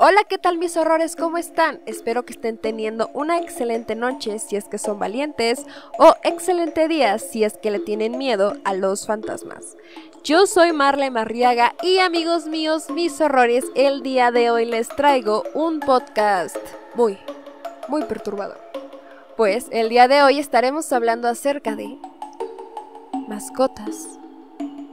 Hola, ¿qué tal mis horrores? ¿Cómo están? Espero que estén teniendo una excelente noche si es que son valientes o excelente día si es que le tienen miedo a los fantasmas. Yo soy Marle Marriaga y amigos míos, mis horrores, el día de hoy les traigo un podcast muy, muy perturbador. Pues el día de hoy estaremos hablando acerca de mascotas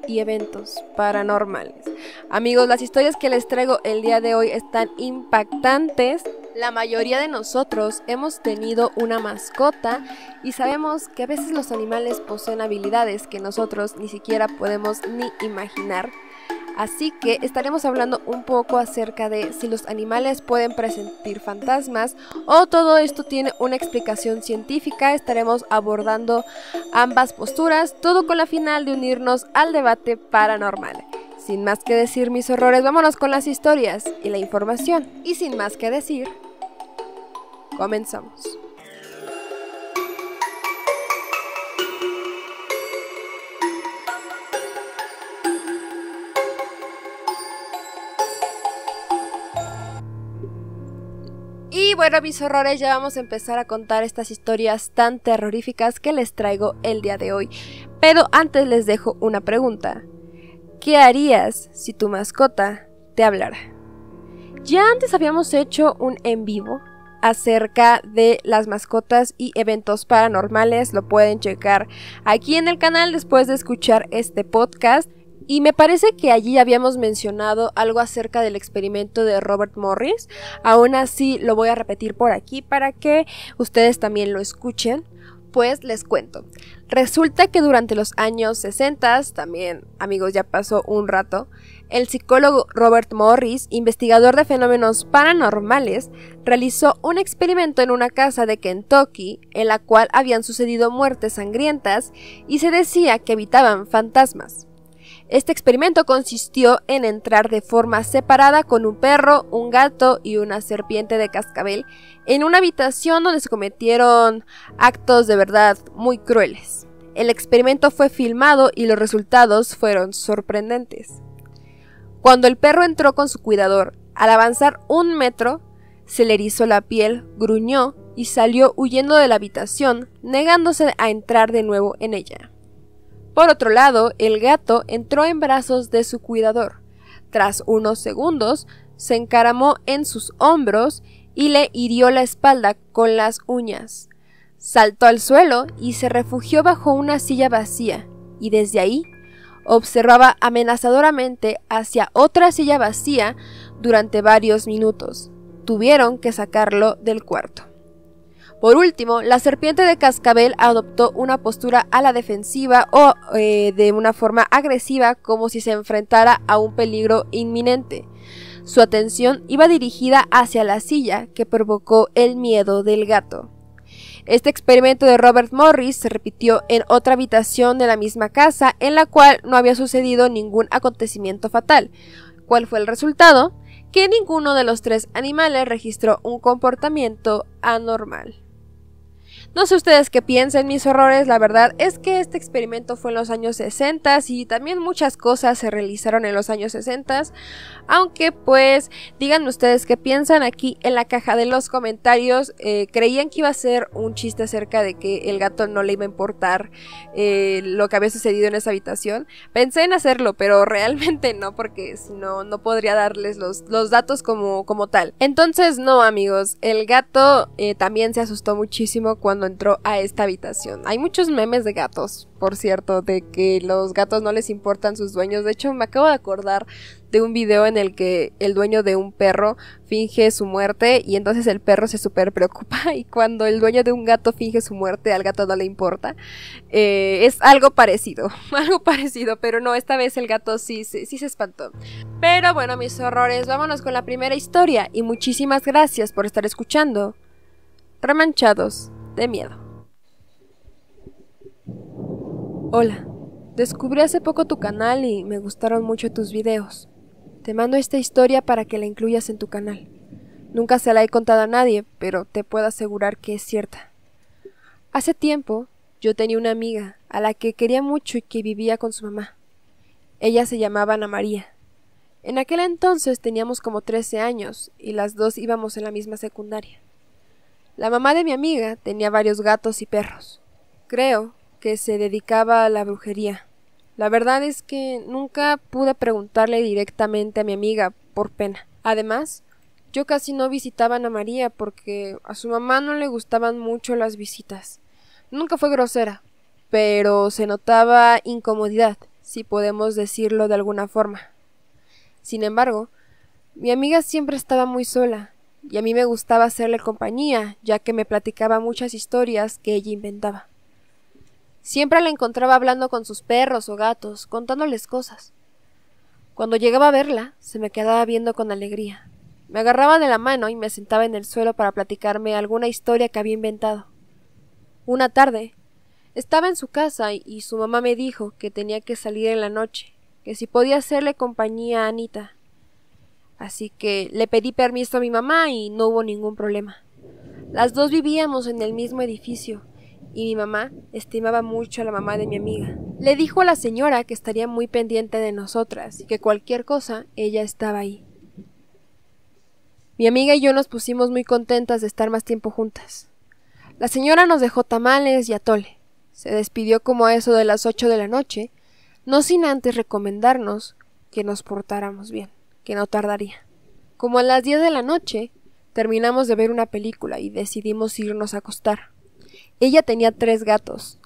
y eventos paranormales. Amigos, las historias que les traigo el día de hoy están impactantes. La mayoría de nosotros hemos tenido una mascota y sabemos que a veces los animales poseen habilidades que nosotros ni siquiera podemos ni imaginar. Así que estaremos hablando un poco acerca de si los animales pueden presentir fantasmas o todo esto tiene una explicación científica. Estaremos abordando ambas posturas, todo con la final de unirnos al debate paranormal. Sin más que decir mis horrores, vámonos con las historias y la información. Y sin más que decir, comenzamos. Y bueno, mis horrores, ya vamos a empezar a contar estas historias tan terroríficas que les traigo el día de hoy. Pero antes les dejo una pregunta. ¿Qué harías si tu mascota te hablara? Ya antes habíamos hecho un en vivo acerca de las mascotas y eventos paranormales. Lo pueden checar aquí en el canal después de escuchar este podcast. Y me parece que allí habíamos mencionado algo acerca del experimento de Robert Morris. Aún así lo voy a repetir por aquí para que ustedes también lo escuchen. Pues les cuento. Resulta que durante los años 60, también amigos ya pasó un rato, el psicólogo Robert Morris, investigador de fenómenos paranormales, realizó un experimento en una casa de Kentucky en la cual habían sucedido muertes sangrientas y se decía que habitaban fantasmas. Este experimento consistió en entrar de forma separada con un perro, un gato y una serpiente de cascabel en una habitación donde se cometieron actos de verdad muy crueles. El experimento fue filmado y los resultados fueron sorprendentes. Cuando el perro entró con su cuidador, al avanzar un metro, se le erizó la piel, gruñó y salió huyendo de la habitación, negándose a entrar de nuevo en ella. Por otro lado, el gato entró en brazos de su cuidador. Tras unos segundos, se encaramó en sus hombros y le hirió la espalda con las uñas. Saltó al suelo y se refugió bajo una silla vacía, y desde ahí observaba amenazadoramente hacia otra silla vacía durante varios minutos. Tuvieron que sacarlo del cuarto. Por último, la serpiente de cascabel adoptó una postura a la defensiva o eh, de una forma agresiva como si se enfrentara a un peligro inminente. Su atención iba dirigida hacia la silla que provocó el miedo del gato. Este experimento de Robert Morris se repitió en otra habitación de la misma casa en la cual no había sucedido ningún acontecimiento fatal. ¿Cuál fue el resultado? Que ninguno de los tres animales registró un comportamiento anormal. No sé ustedes qué piensan mis horrores, la verdad es que este experimento fue en los años 60 y también muchas cosas se realizaron en los años 60, aunque pues díganme ustedes qué piensan aquí en la caja de los comentarios. Eh, ¿Creían que iba a ser un chiste acerca de que el gato no le iba a importar eh, lo que había sucedido en esa habitación? Pensé en hacerlo, pero realmente no, porque si no, no podría darles los, los datos como, como tal. Entonces, no amigos, el gato eh, también se asustó muchísimo cuando entró a esta habitación. Hay muchos memes de gatos, por cierto, de que los gatos no les importan sus dueños. De hecho, me acabo de acordar de un video en el que el dueño de un perro finge su muerte y entonces el perro se súper preocupa y cuando el dueño de un gato finge su muerte al gato no le importa. Eh, es algo parecido, algo parecido, pero no, esta vez el gato sí se espantó. Pero bueno, mis horrores, vámonos con la primera historia y muchísimas gracias por estar escuchando. Remanchados de miedo. Hola, descubrí hace poco tu canal y me gustaron mucho tus videos. Te mando esta historia para que la incluyas en tu canal. Nunca se la he contado a nadie, pero te puedo asegurar que es cierta. Hace tiempo yo tenía una amiga a la que quería mucho y que vivía con su mamá. Ella se llamaba Ana María. En aquel entonces teníamos como 13 años y las dos íbamos en la misma secundaria. La mamá de mi amiga tenía varios gatos y perros. Creo que se dedicaba a la brujería. La verdad es que nunca pude preguntarle directamente a mi amiga por pena. Además, yo casi no visitaba a Ana María porque a su mamá no le gustaban mucho las visitas. Nunca fue grosera, pero se notaba incomodidad, si podemos decirlo de alguna forma. Sin embargo, mi amiga siempre estaba muy sola, y a mí me gustaba hacerle compañía, ya que me platicaba muchas historias que ella inventaba. Siempre la encontraba hablando con sus perros o gatos, contándoles cosas. Cuando llegaba a verla, se me quedaba viendo con alegría. Me agarraba de la mano y me sentaba en el suelo para platicarme alguna historia que había inventado. Una tarde, estaba en su casa y su mamá me dijo que tenía que salir en la noche, que si podía hacerle compañía a Anita. Así que le pedí permiso a mi mamá y no hubo ningún problema. Las dos vivíamos en el mismo edificio y mi mamá estimaba mucho a la mamá de mi amiga. Le dijo a la señora que estaría muy pendiente de nosotras y que cualquier cosa ella estaba ahí. Mi amiga y yo nos pusimos muy contentas de estar más tiempo juntas. La señora nos dejó tamales y atole. Se despidió como a eso de las ocho de la noche, no sin antes recomendarnos que nos portáramos bien, que no tardaría. Como a las diez de la noche, terminamos de ver una película y decidimos irnos a acostar. Ella tenía tres gatos,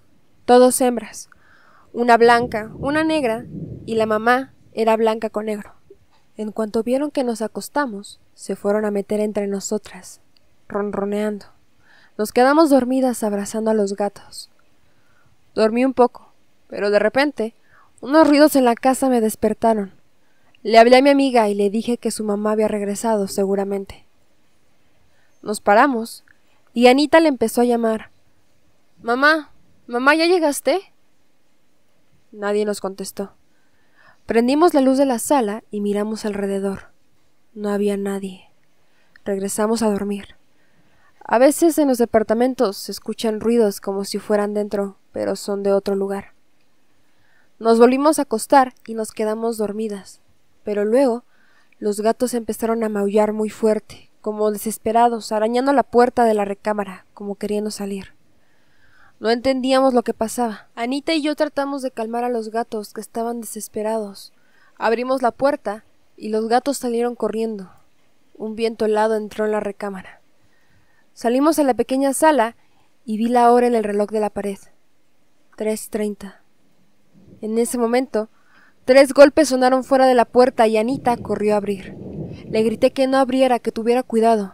todos hembras, una blanca, una negra, y la mamá era blanca con negro. En cuanto vieron que nos acostamos, se fueron a meter entre nosotras, ronroneando. Nos quedamos dormidas abrazando a los gatos. Dormí un poco, pero de repente unos ruidos en la casa me despertaron. Le hablé a mi amiga y le dije que su mamá había regresado, seguramente. Nos paramos, y Anita le empezó a llamar, Mamá, mamá, ¿ya llegaste? Nadie nos contestó. Prendimos la luz de la sala y miramos alrededor. No había nadie. Regresamos a dormir. A veces en los departamentos se escuchan ruidos como si fueran dentro, pero son de otro lugar. Nos volvimos a acostar y nos quedamos dormidas, pero luego los gatos empezaron a maullar muy fuerte, como desesperados, arañando la puerta de la recámara, como queriendo salir. No entendíamos lo que pasaba. Anita y yo tratamos de calmar a los gatos que estaban desesperados. Abrimos la puerta y los gatos salieron corriendo. Un viento helado entró en la recámara. Salimos a la pequeña sala y vi la hora en el reloj de la pared. Tres treinta. En ese momento, tres golpes sonaron fuera de la puerta y Anita corrió a abrir. Le grité que no abriera, que tuviera cuidado.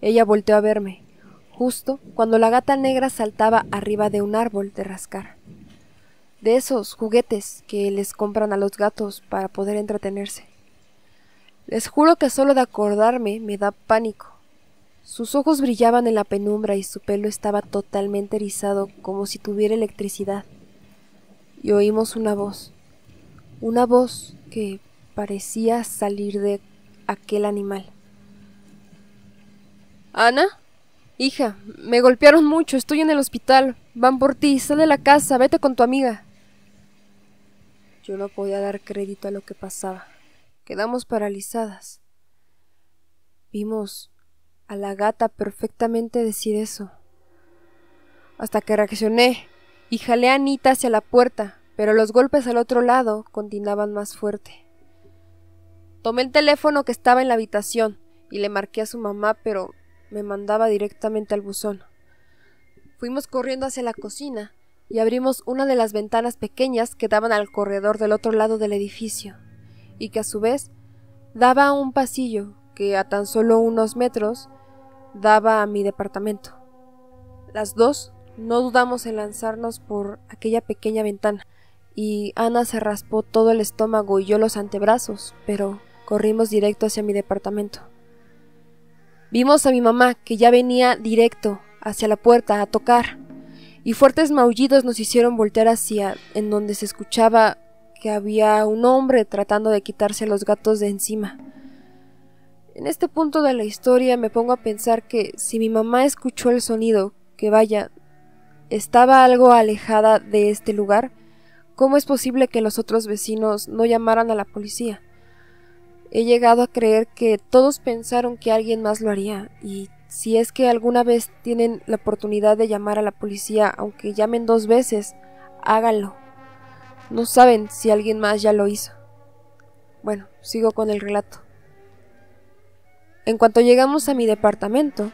Ella volteó a verme justo cuando la gata negra saltaba arriba de un árbol de rascar. De esos juguetes que les compran a los gatos para poder entretenerse. Les juro que solo de acordarme me da pánico. Sus ojos brillaban en la penumbra y su pelo estaba totalmente erizado como si tuviera electricidad. Y oímos una voz, una voz que parecía salir de aquel animal. Ana, Hija, me golpearon mucho, estoy en el hospital. Van por ti, sal de la casa, vete con tu amiga. Yo no podía dar crédito a lo que pasaba. Quedamos paralizadas. Vimos a la gata perfectamente decir eso. Hasta que reaccioné y jalé a Anita hacia la puerta, pero los golpes al otro lado continuaban más fuerte. Tomé el teléfono que estaba en la habitación y le marqué a su mamá, pero me mandaba directamente al buzón. Fuimos corriendo hacia la cocina y abrimos una de las ventanas pequeñas que daban al corredor del otro lado del edificio, y que a su vez daba a un pasillo que a tan solo unos metros daba a mi departamento. Las dos no dudamos en lanzarnos por aquella pequeña ventana, y Ana se raspó todo el estómago y yo los antebrazos, pero corrimos directo hacia mi departamento. Vimos a mi mamá que ya venía directo hacia la puerta a tocar, y fuertes maullidos nos hicieron voltear hacia en donde se escuchaba que había un hombre tratando de quitarse a los gatos de encima. En este punto de la historia me pongo a pensar que si mi mamá escuchó el sonido, que vaya, estaba algo alejada de este lugar, ¿cómo es posible que los otros vecinos no llamaran a la policía? He llegado a creer que todos pensaron que alguien más lo haría y si es que alguna vez tienen la oportunidad de llamar a la policía, aunque llamen dos veces, háganlo. No saben si alguien más ya lo hizo. Bueno, sigo con el relato. En cuanto llegamos a mi departamento,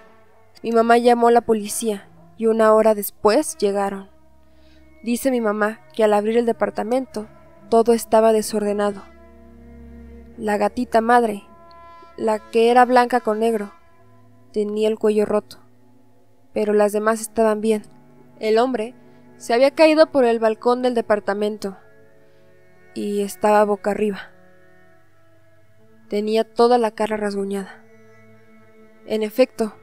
mi mamá llamó a la policía y una hora después llegaron. Dice mi mamá que al abrir el departamento todo estaba desordenado. La gatita madre, la que era blanca con negro, tenía el cuello roto, pero las demás estaban bien. El hombre se había caído por el balcón del departamento y estaba boca arriba. Tenía toda la cara rasguñada. En efecto,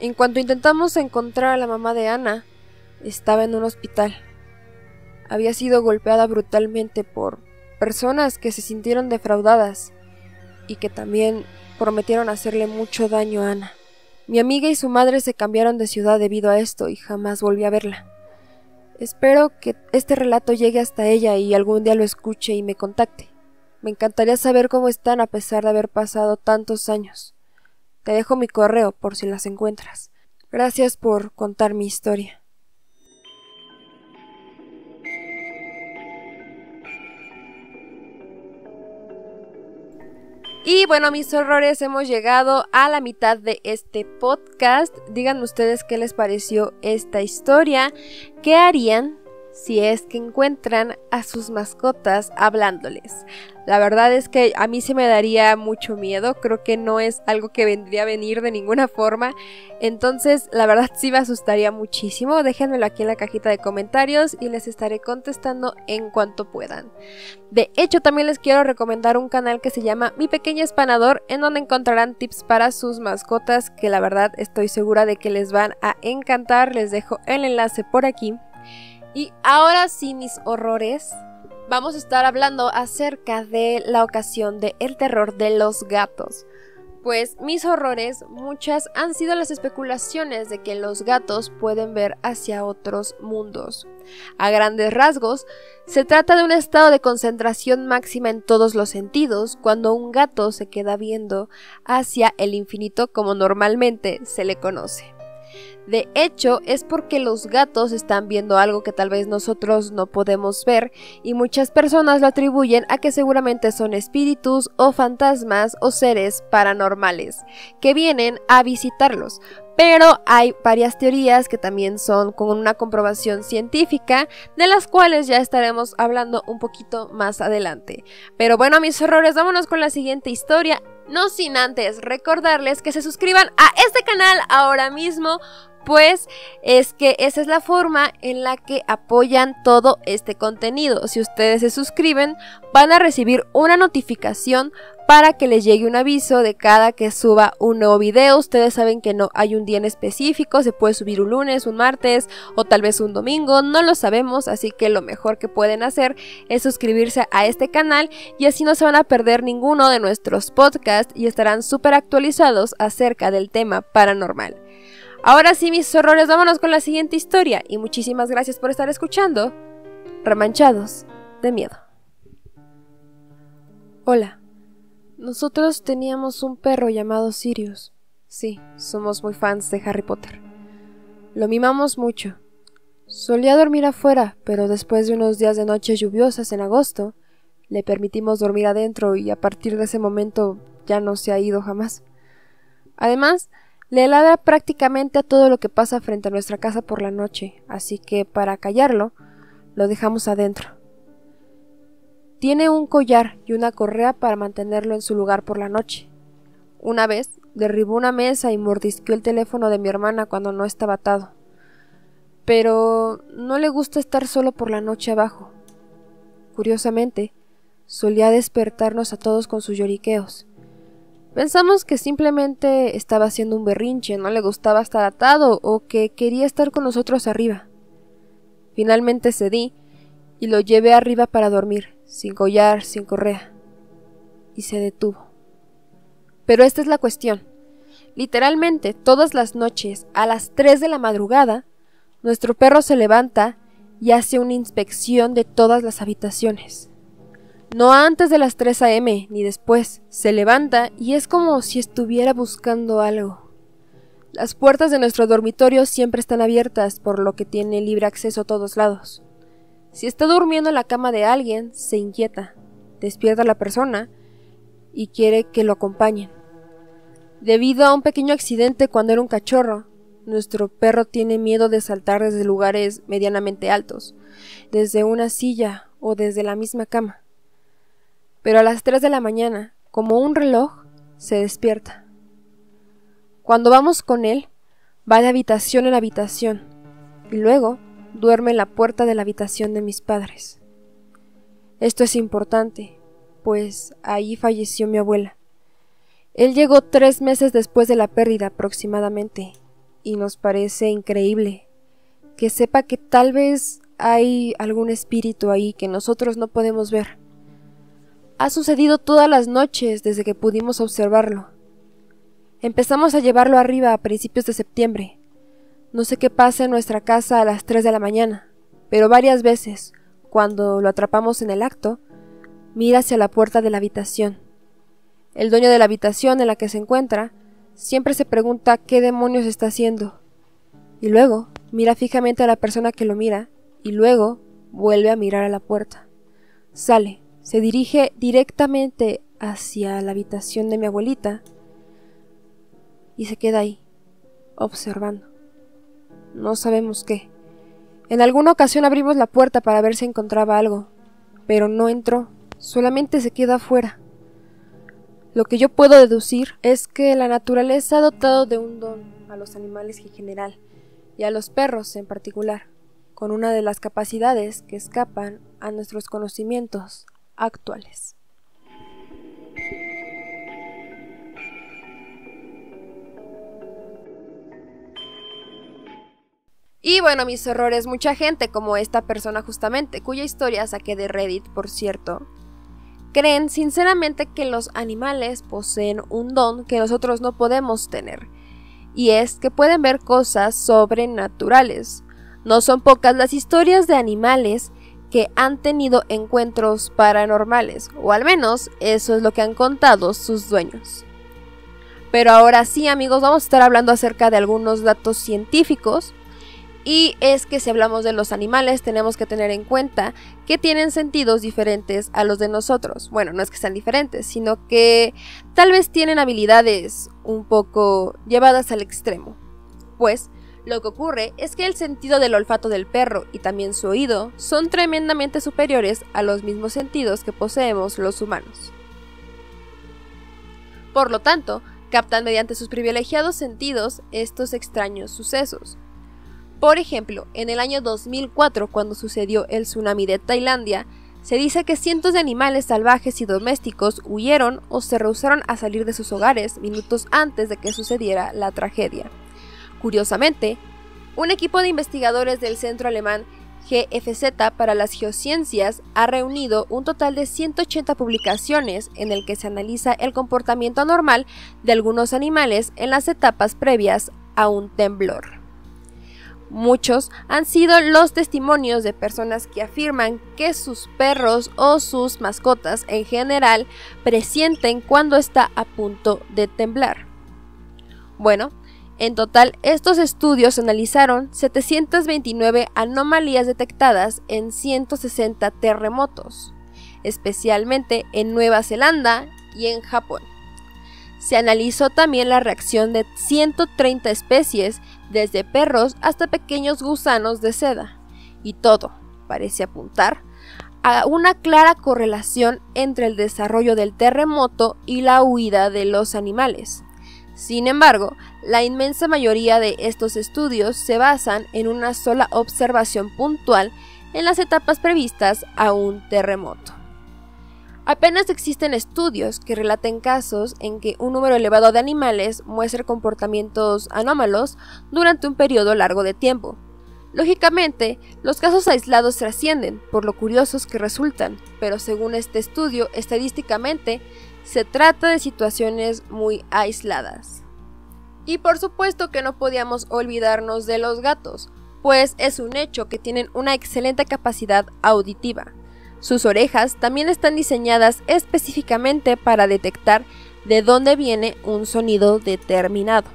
en cuanto intentamos encontrar a la mamá de Ana, estaba en un hospital. Había sido golpeada brutalmente por personas que se sintieron defraudadas y que también prometieron hacerle mucho daño a Ana. Mi amiga y su madre se cambiaron de ciudad debido a esto y jamás volví a verla. Espero que este relato llegue hasta ella y algún día lo escuche y me contacte. Me encantaría saber cómo están a pesar de haber pasado tantos años. Te dejo mi correo por si las encuentras. Gracias por contar mi historia. Y bueno, mis horrores, hemos llegado a la mitad de este podcast. Díganme ustedes qué les pareció esta historia. ¿Qué harían si es que encuentran a sus mascotas hablándoles. La verdad es que a mí se me daría mucho miedo, creo que no es algo que vendría a venir de ninguna forma, entonces la verdad sí me asustaría muchísimo, déjenmelo aquí en la cajita de comentarios y les estaré contestando en cuanto puedan. De hecho también les quiero recomendar un canal que se llama Mi Pequeño Espanador en donde encontrarán tips para sus mascotas que la verdad estoy segura de que les van a encantar, les dejo el enlace por aquí. Y ahora sí, mis horrores, vamos a estar hablando acerca de la ocasión de el terror de los gatos. Pues mis horrores, muchas han sido las especulaciones de que los gatos pueden ver hacia otros mundos. A grandes rasgos, se trata de un estado de concentración máxima en todos los sentidos cuando un gato se queda viendo hacia el infinito como normalmente se le conoce. De hecho, es porque los gatos están viendo algo que tal vez nosotros no podemos ver y muchas personas lo atribuyen a que seguramente son espíritus o fantasmas o seres paranormales que vienen a visitarlos. Pero hay varias teorías que también son con una comprobación científica, de las cuales ya estaremos hablando un poquito más adelante. Pero bueno, mis horrores, vámonos con la siguiente historia. No sin antes recordarles que se suscriban a este canal ahora mismo pues es que esa es la forma en la que apoyan todo este contenido. Si ustedes se suscriben, van a recibir una notificación para que les llegue un aviso de cada que suba un nuevo video. Ustedes saben que no hay un día en específico, se puede subir un lunes, un martes o tal vez un domingo, no lo sabemos, así que lo mejor que pueden hacer es suscribirse a este canal y así no se van a perder ninguno de nuestros podcasts y estarán súper actualizados acerca del tema paranormal. Ahora sí, mis horrores, vámonos con la siguiente historia y muchísimas gracias por estar escuchando. Remanchados de miedo. Hola. Nosotros teníamos un perro llamado Sirius. Sí, somos muy fans de Harry Potter. Lo mimamos mucho. Solía dormir afuera, pero después de unos días de noches lluviosas en agosto, le permitimos dormir adentro y a partir de ese momento ya no se ha ido jamás. Además, le ladra prácticamente a todo lo que pasa frente a nuestra casa por la noche, así que para callarlo, lo dejamos adentro. Tiene un collar y una correa para mantenerlo en su lugar por la noche. Una vez derribó una mesa y mordisqueó el teléfono de mi hermana cuando no estaba atado. Pero no le gusta estar solo por la noche abajo. Curiosamente, solía despertarnos a todos con sus lloriqueos. Pensamos que simplemente estaba haciendo un berrinche, no le gustaba estar atado o que quería estar con nosotros arriba. Finalmente cedí y lo llevé arriba para dormir, sin collar, sin correa. Y se detuvo. Pero esta es la cuestión. Literalmente, todas las noches, a las 3 de la madrugada, nuestro perro se levanta y hace una inspección de todas las habitaciones. No antes de las 3 a.m. ni después. Se levanta y es como si estuviera buscando algo. Las puertas de nuestro dormitorio siempre están abiertas, por lo que tiene libre acceso a todos lados. Si está durmiendo en la cama de alguien, se inquieta, despierta a la persona y quiere que lo acompañen. Debido a un pequeño accidente cuando era un cachorro, nuestro perro tiene miedo de saltar desde lugares medianamente altos, desde una silla o desde la misma cama. Pero a las 3 de la mañana, como un reloj, se despierta. Cuando vamos con él, va de habitación en habitación y luego duerme en la puerta de la habitación de mis padres. Esto es importante, pues ahí falleció mi abuela. Él llegó tres meses después de la pérdida aproximadamente, y nos parece increíble que sepa que tal vez hay algún espíritu ahí que nosotros no podemos ver. Ha sucedido todas las noches desde que pudimos observarlo. Empezamos a llevarlo arriba a principios de septiembre. No sé qué pasa en nuestra casa a las 3 de la mañana, pero varias veces, cuando lo atrapamos en el acto, mira hacia la puerta de la habitación. El dueño de la habitación en la que se encuentra siempre se pregunta qué demonios está haciendo. Y luego mira fijamente a la persona que lo mira y luego vuelve a mirar a la puerta. Sale, se dirige directamente hacia la habitación de mi abuelita y se queda ahí, observando. No sabemos qué. En alguna ocasión abrimos la puerta para ver si encontraba algo, pero no entró, solamente se queda afuera. Lo que yo puedo deducir es que la naturaleza ha dotado de un don a los animales en general y a los perros en particular, con una de las capacidades que escapan a nuestros conocimientos actuales. Y bueno, mis horrores, mucha gente como esta persona justamente, cuya historia saqué de Reddit, por cierto, creen sinceramente que los animales poseen un don que nosotros no podemos tener, y es que pueden ver cosas sobrenaturales. No son pocas las historias de animales que han tenido encuentros paranormales, o al menos eso es lo que han contado sus dueños. Pero ahora sí amigos, vamos a estar hablando acerca de algunos datos científicos y es que si hablamos de los animales tenemos que tener en cuenta que tienen sentidos diferentes a los de nosotros. Bueno, no es que sean diferentes, sino que tal vez tienen habilidades un poco llevadas al extremo. Pues lo que ocurre es que el sentido del olfato del perro y también su oído son tremendamente superiores a los mismos sentidos que poseemos los humanos. Por lo tanto, captan mediante sus privilegiados sentidos estos extraños sucesos, por ejemplo, en el año 2004, cuando sucedió el tsunami de Tailandia, se dice que cientos de animales salvajes y domésticos huyeron o se rehusaron a salir de sus hogares minutos antes de que sucediera la tragedia. Curiosamente, un equipo de investigadores del centro alemán GFZ para las geociencias ha reunido un total de 180 publicaciones en el que se analiza el comportamiento anormal de algunos animales en las etapas previas a un temblor. Muchos han sido los testimonios de personas que afirman que sus perros o sus mascotas en general presienten cuando está a punto de temblar. Bueno, en total estos estudios analizaron 729 anomalías detectadas en 160 terremotos, especialmente en Nueva Zelanda y en Japón. Se analizó también la reacción de 130 especies desde perros hasta pequeños gusanos de seda, y todo parece apuntar a una clara correlación entre el desarrollo del terremoto y la huida de los animales. Sin embargo, la inmensa mayoría de estos estudios se basan en una sola observación puntual en las etapas previstas a un terremoto. Apenas existen estudios que relaten casos en que un número elevado de animales muestre comportamientos anómalos durante un periodo largo de tiempo. Lógicamente, los casos aislados trascienden por lo curiosos que resultan, pero según este estudio, estadísticamente, se trata de situaciones muy aisladas. Y por supuesto que no podíamos olvidarnos de los gatos, pues es un hecho que tienen una excelente capacidad auditiva Sus orejas también están diseñadas específicamente para detectar de dónde viene un sonido determinado.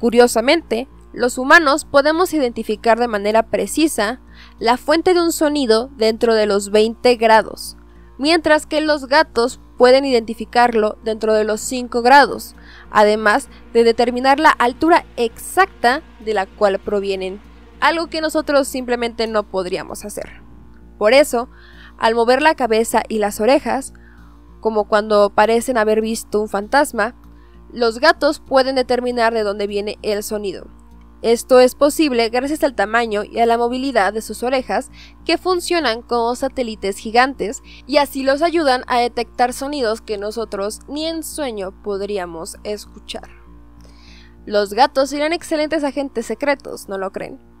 Curiosamente, los humanos podemos identificar de manera precisa la fuente de un sonido dentro de los 20 grados, mientras que los gatos pueden identificarlo dentro de los 5 grados, además de determinar la altura exacta de la cual provienen, algo que nosotros simplemente no podríamos hacer. Por eso, al mover la cabeza y las orejas, como cuando parecen haber visto un fantasma, los gatos pueden determinar de dónde viene el sonido. Esto es posible gracias al tamaño y a la movilidad de sus orejas que funcionan como satélites gigantes y así los ayudan a detectar sonidos que nosotros ni en sueño podríamos escuchar. Los gatos serían excelentes agentes secretos, ¿no lo creen?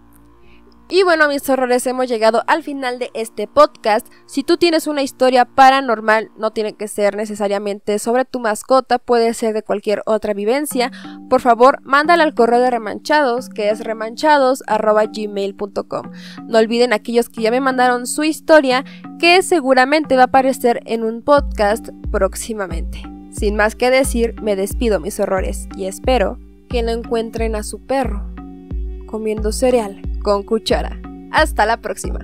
Y bueno, mis horrores, hemos llegado al final de este podcast. Si tú tienes una historia paranormal, no tiene que ser necesariamente sobre tu mascota, puede ser de cualquier otra vivencia. Por favor, mándala al correo de remanchados, que es remanchados.gmail.com. No olviden aquellos que ya me mandaron su historia, que seguramente va a aparecer en un podcast próximamente. Sin más que decir, me despido mis horrores y espero que no encuentren a su perro comiendo cereal con cuchara. Hasta la próxima.